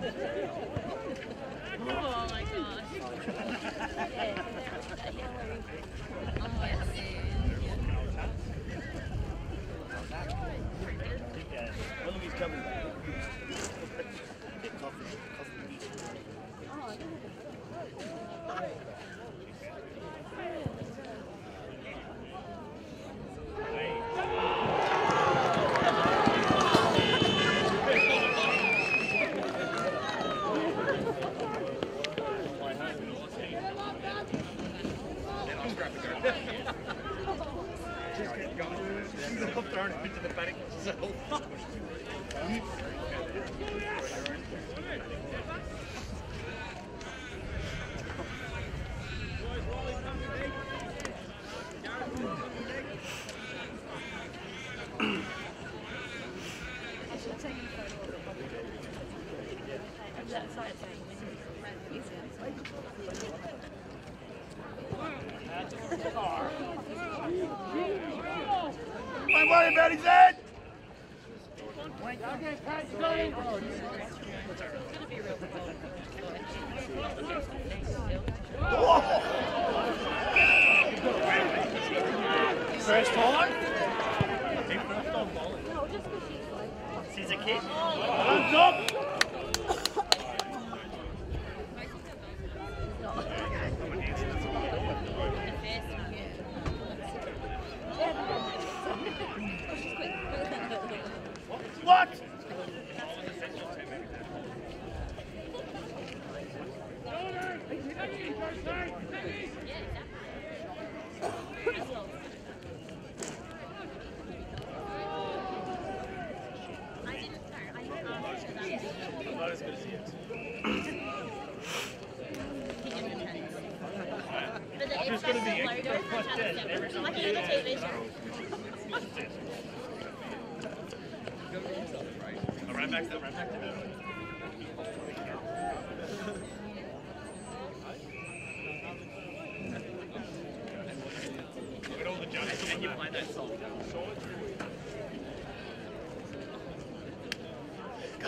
Oh my gosh.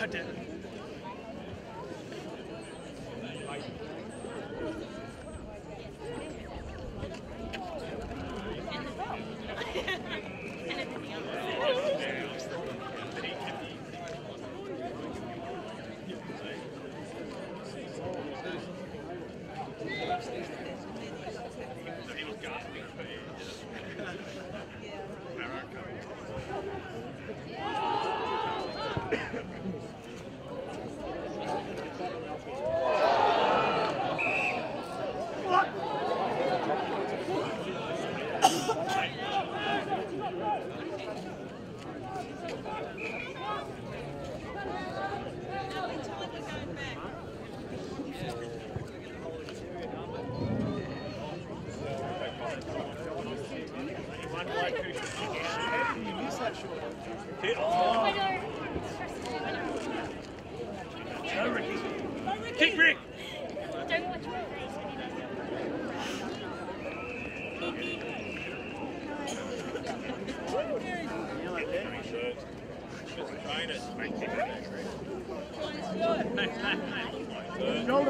I did.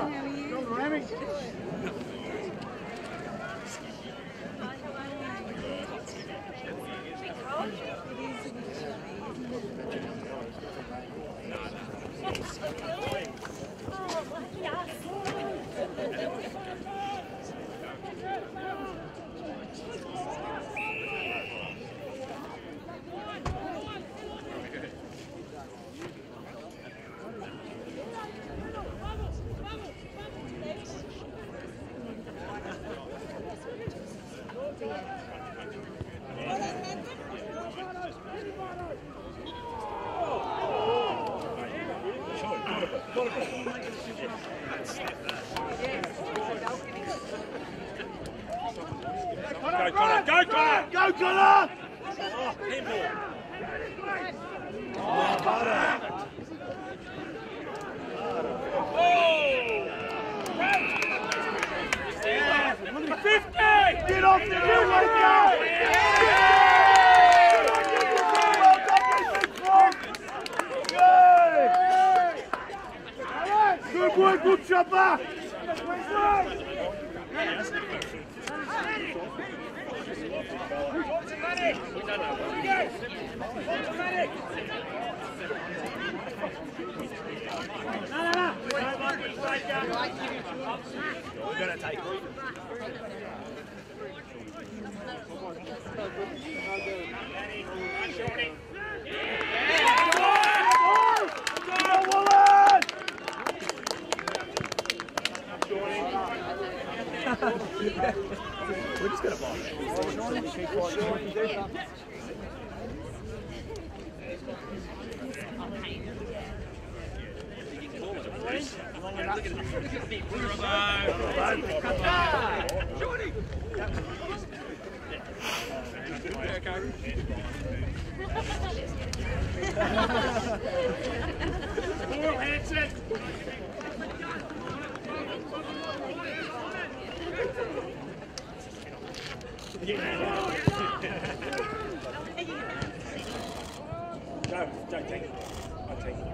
How are you? Papa! We're gonna take it. We're just gonna ball. Hanson! Go, go, take it. I'll take it.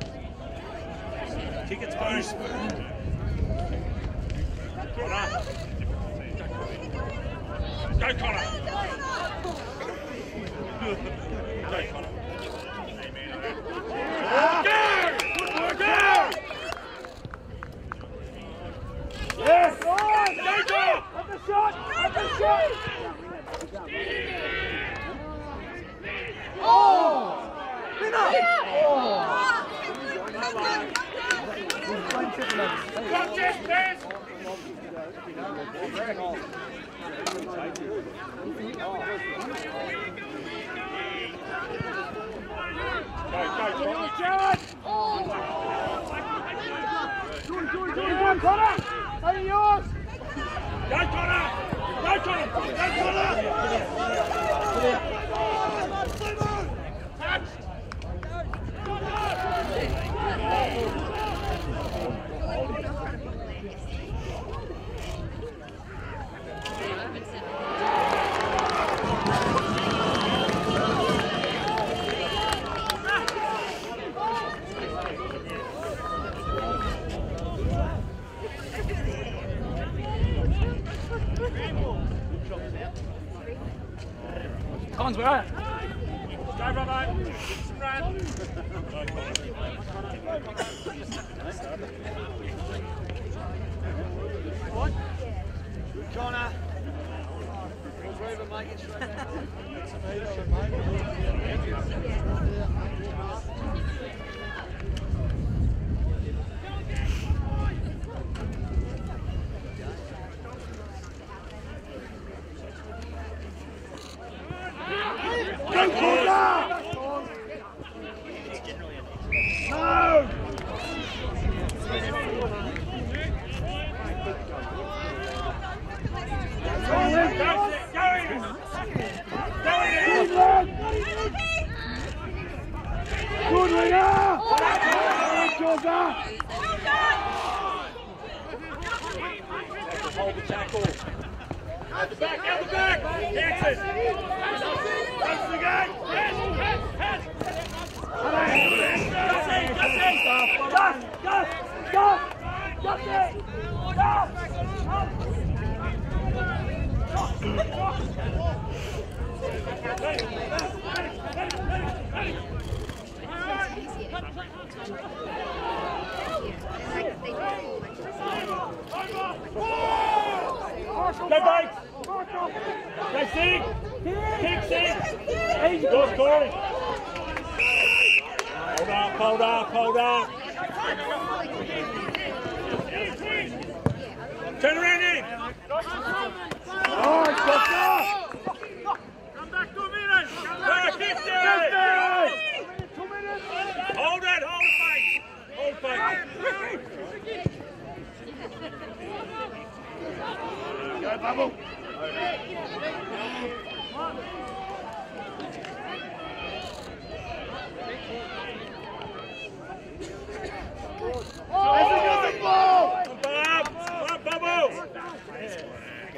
It twice. Connor. Go, Connor. Go, Connor. Go! Go! Yes! Go, Connor! The shot! Have the shot! Watch this, please! Go, go, Connor. Jared! Good, good, good,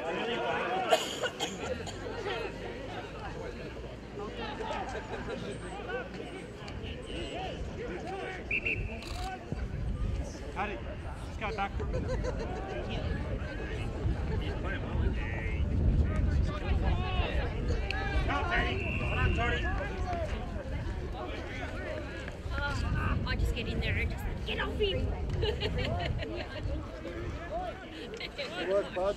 Bubble! Paddy, just go back. Come on, Tony. I just get in there and just get off him. Good work, bud.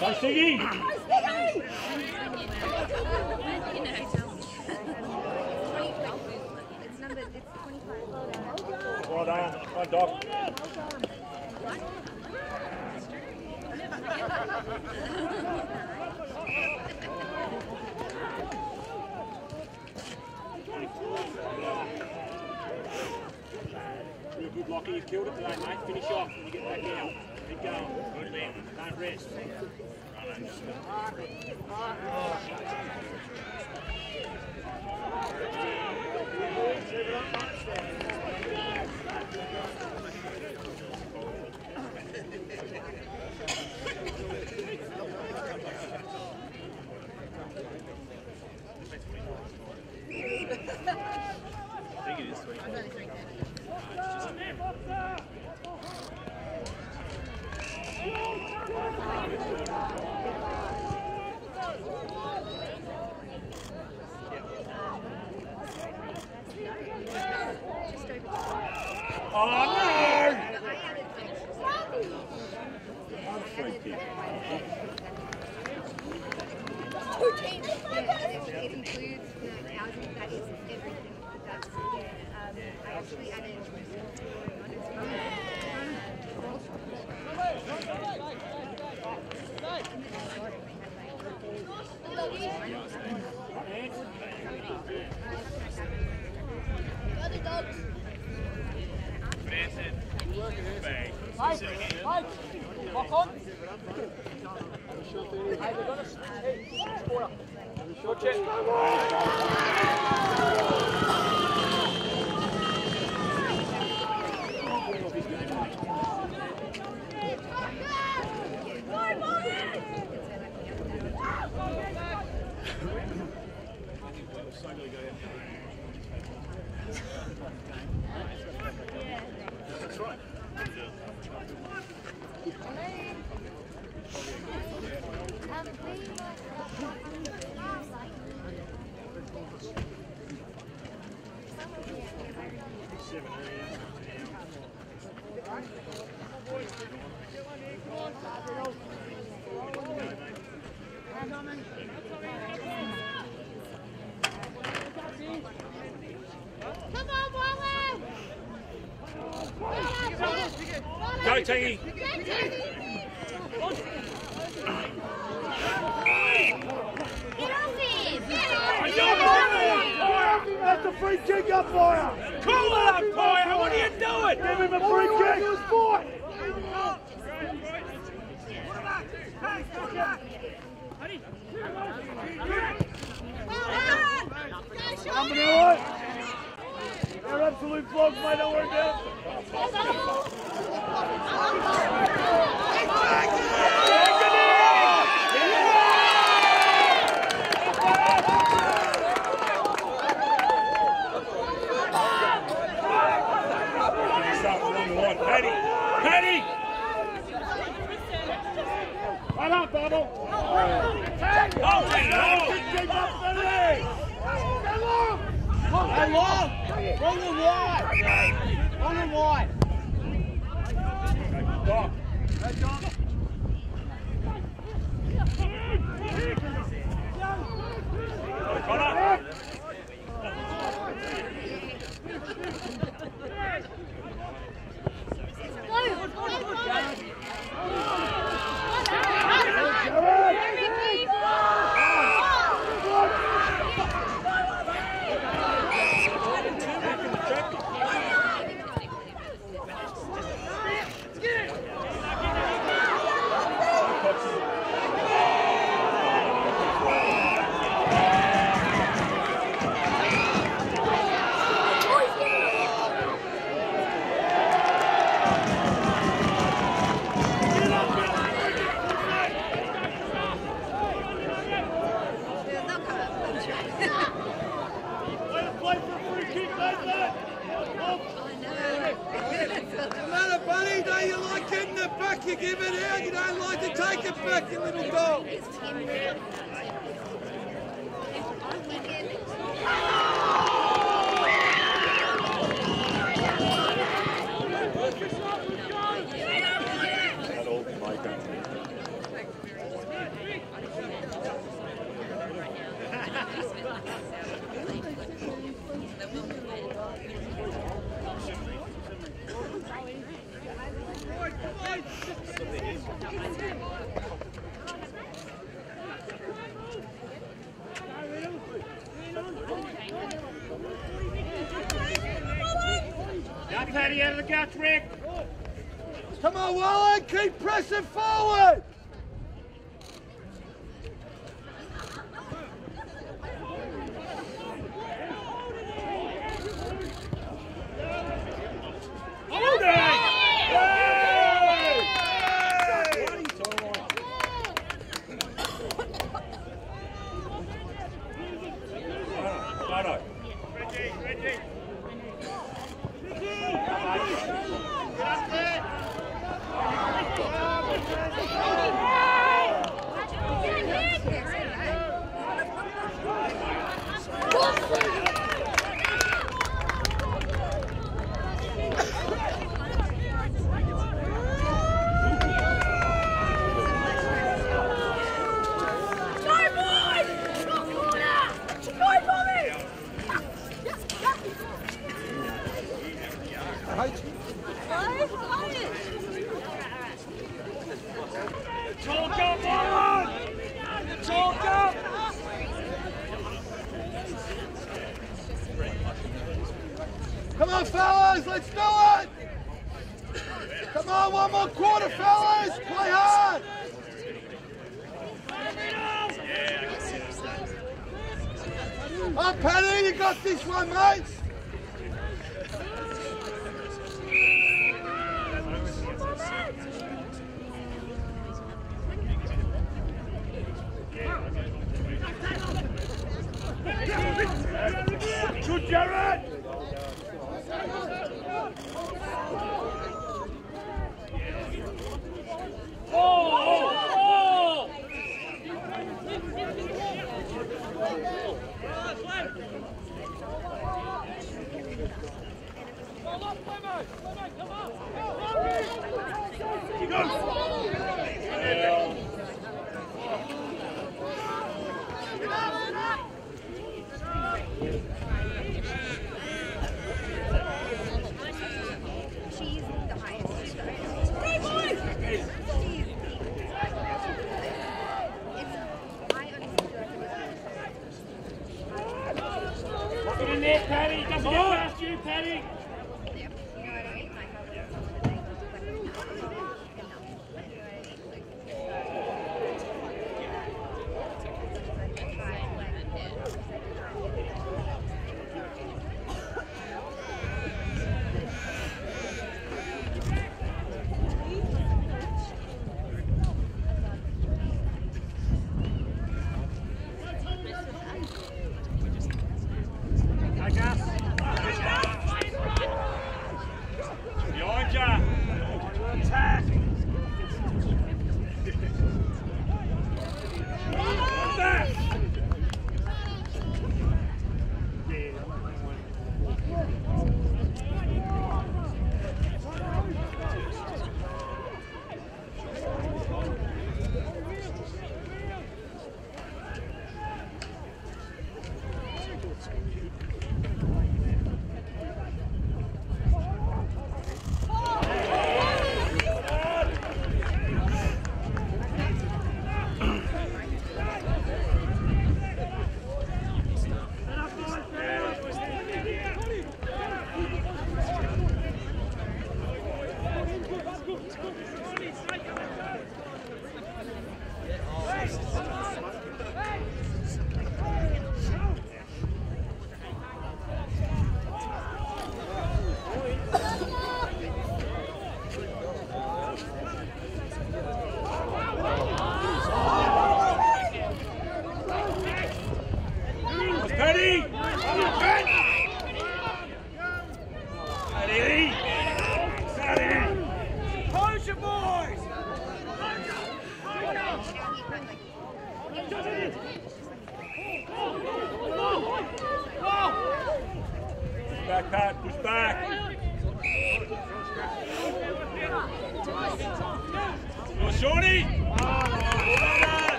Vai seguindo! on, dog. good blocking, you've killed it today, mate. Finish off when you get back out. Keep going. Good man. Don't rest. Right, actually at Go, Tingy. Get off him! Get off him! That's a free kick up for you. Cool it up, boy. What are you doing? Give him a free kick. boy. Number one. They're absolute flogs, mate. Don't worry about it. Oh. Long and wide. Long and wide. oh. Connor. Let it play for a free kick, mate, lad. matter, buddy? Don't you like getting You give it out. You don't like to take it back, you little dog. Pressing forward. Get in. Doesn't get past you, Paddy.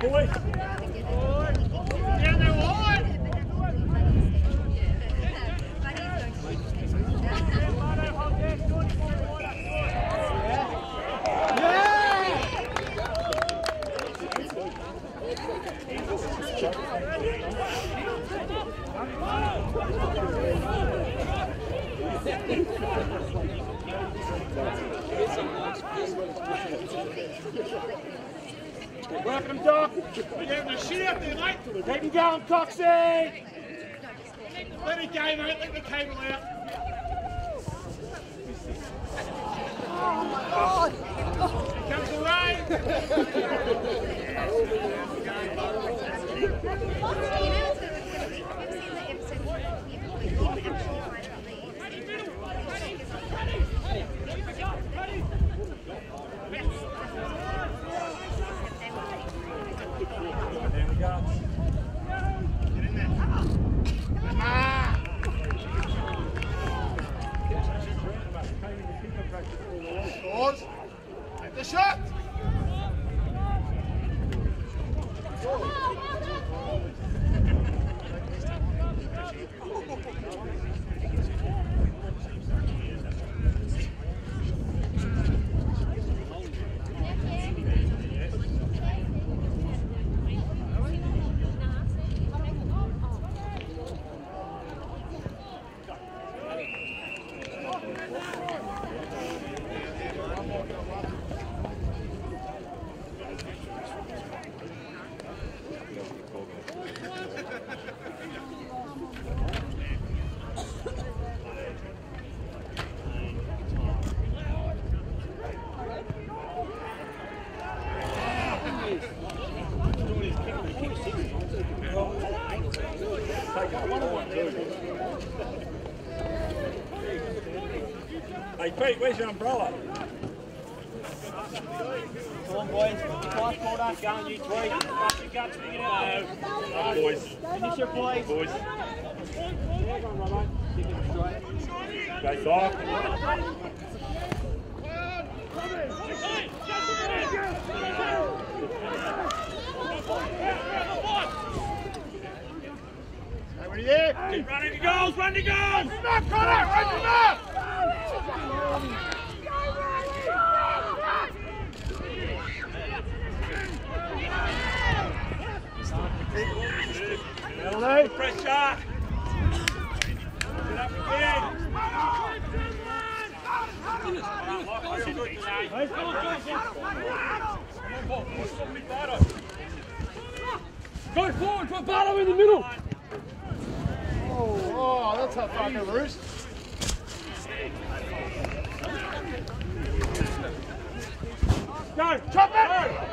Done. Pete, where's your umbrella? Come on, boys. Twice quarter. Go on, you three. Up your guts, bring it out. Go, boys. Finish your please. Boys. Go, Doc. Over here. Keep running to goals, run to goals! Back, Connor. Right to back. Penalty. Pressure. Get up. Go forward, put Barlow in the middle. Oh, oh that's a fucking roost. Go, chop it!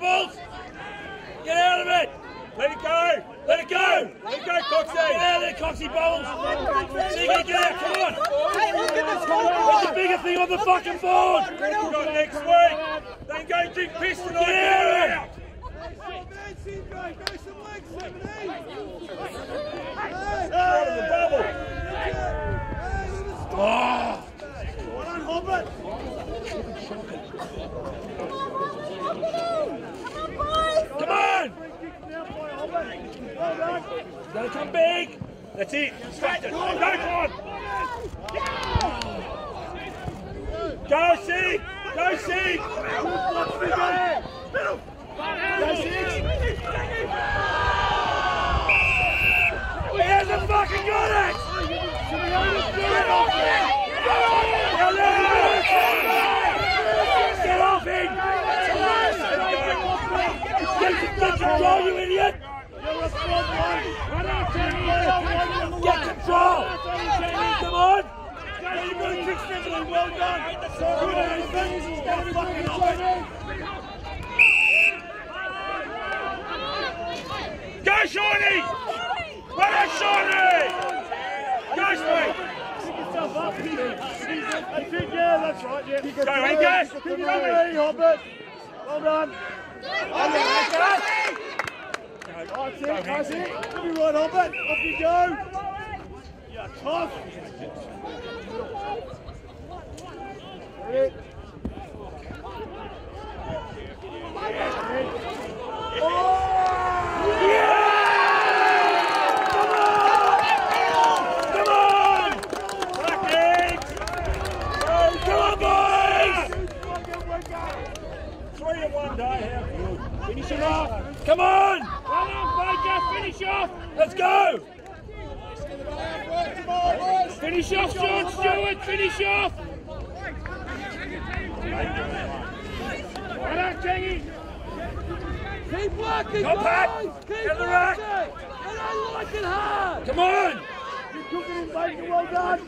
Siggy! Get out of it! Let it go! Let it go! Let it go, Coxie! Get out of there, Coxie Bubbles! Siggy, get out! Come on! Hey, look at this Put the bigger thing on the fucking board! We've got next week! Then go drink piss tonight! Get out! Of the bubble! Oh! Come on! Gotta come big! That's it! Straight it! Go, on! Go, Sig! Go, Sig! Go, Sig! He hasn't fucking got it! Get off him! Get off him! Get, get control, you idiot! Get control! Come on! You've got to kick Stephanie, well done! Good defense, he's got fucking off! Go, Shawnee! Well done, Shawnee! Go, Sweet! That's it, yeah, that's right, yeah. Go, Angus! Keep it going, Hobbit. Well done. That's it, that's it. Me right. Off you go. You're tough. Come on! Blackie! Come on, boys! Three one! Come on! Well done, Baker. Finish off. Let's go! Finish off, Sean Stewart. Finish off. Well done, Jengy. Keep working, Go, Pat. guys. Keep Get the rack. working. And I like it hard. Come on! You're cooking in bacon, well done.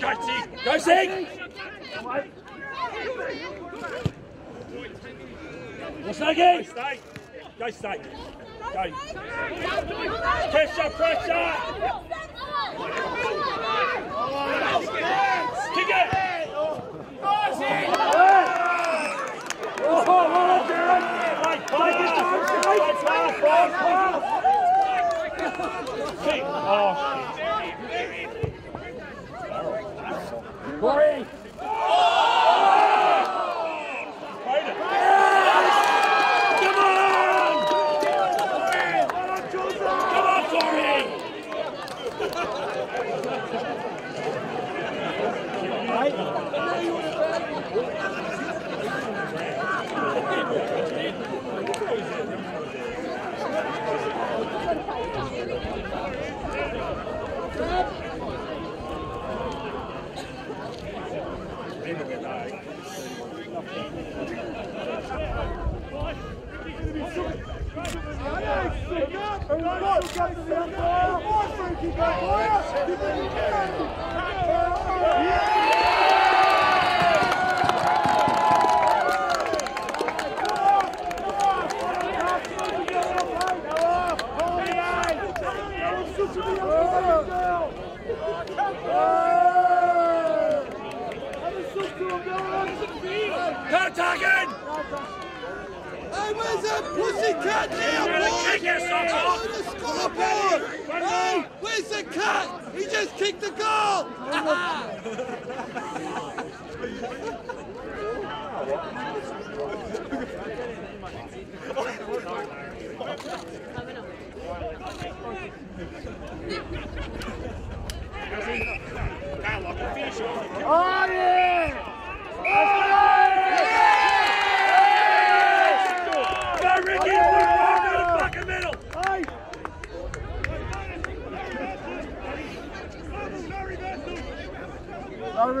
Go, Sig! Go, Sig! Go, Snaggy! Stay! Go, stay! Go! Pressure, pressure! Kick it! Oh, well done, Darren! Take it down, straight! Pass, pass, pass! Kick! Oh, shit. Corey!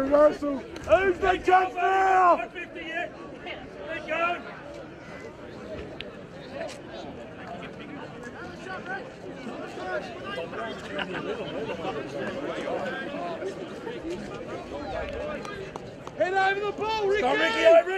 Reversal. Who's the jump now? 150 yet. Keep going. Head over the ball, Ricky! Go, Ricky,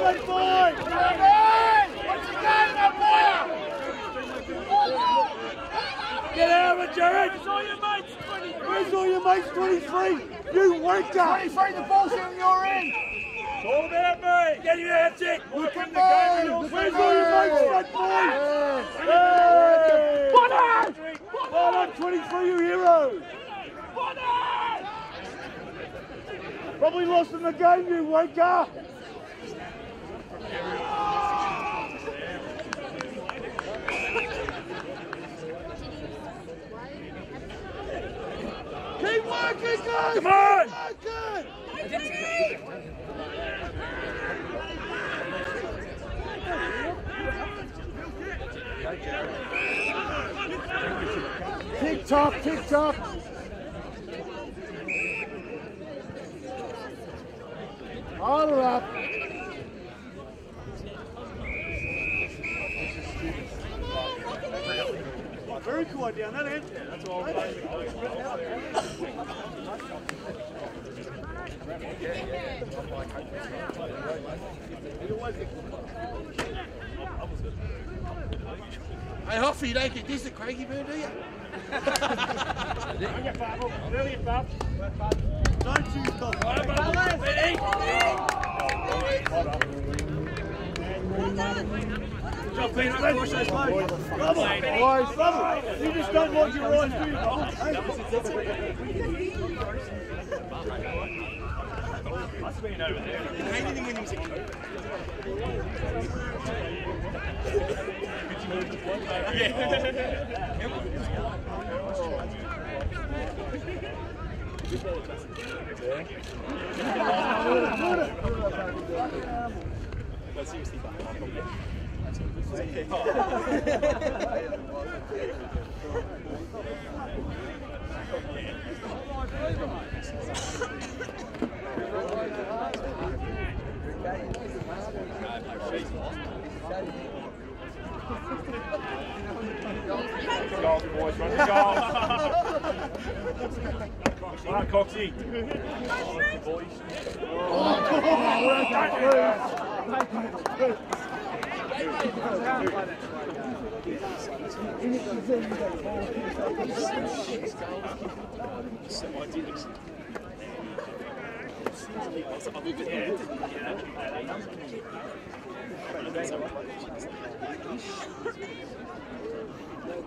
Get out of it, Jared! Where's all your mates 23? You weaker. 23, the ball's in your end! All about me! Get! Look at the game! Where's all your mates, boy? Hey. Well done! 23, you hero. Probably lost in the game, you waker. Keep working, guys. Come on! Keep working. Tick tock, tick tock. Hold it up. Very quiet down that end. That's all. Hey, Hoffy, you don't get this at Craigieburn, do you? Don't choose You just don't want your eyes, do you? Anything when he was a kid. Goals, boys. Run the goals. I'm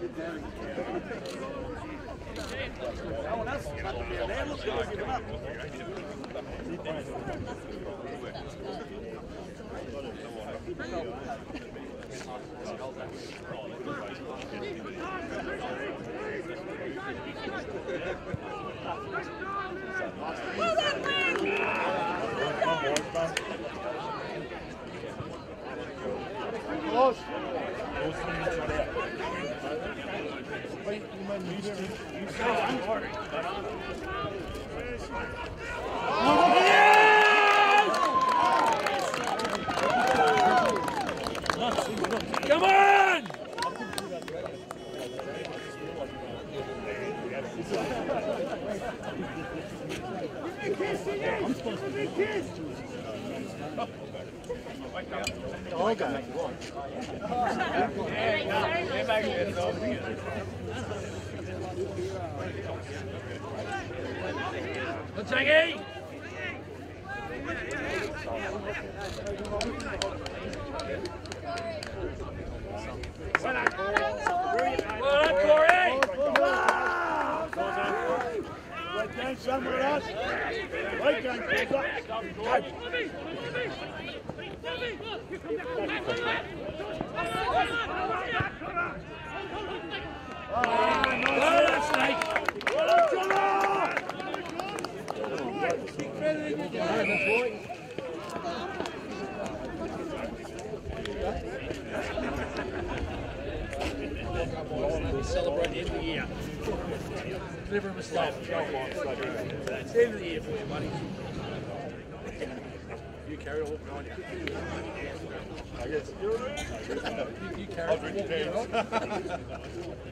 Close. Come on! Give me I'm supposed. Oh, okay. Mate. Well. Go. Well done, Snake! Well done, Connor! Celebrate the end of the year. Deliver him a stuff. It's the end of the year for you, buddy. You carry all behind you. I guess. You, you carry all behind you.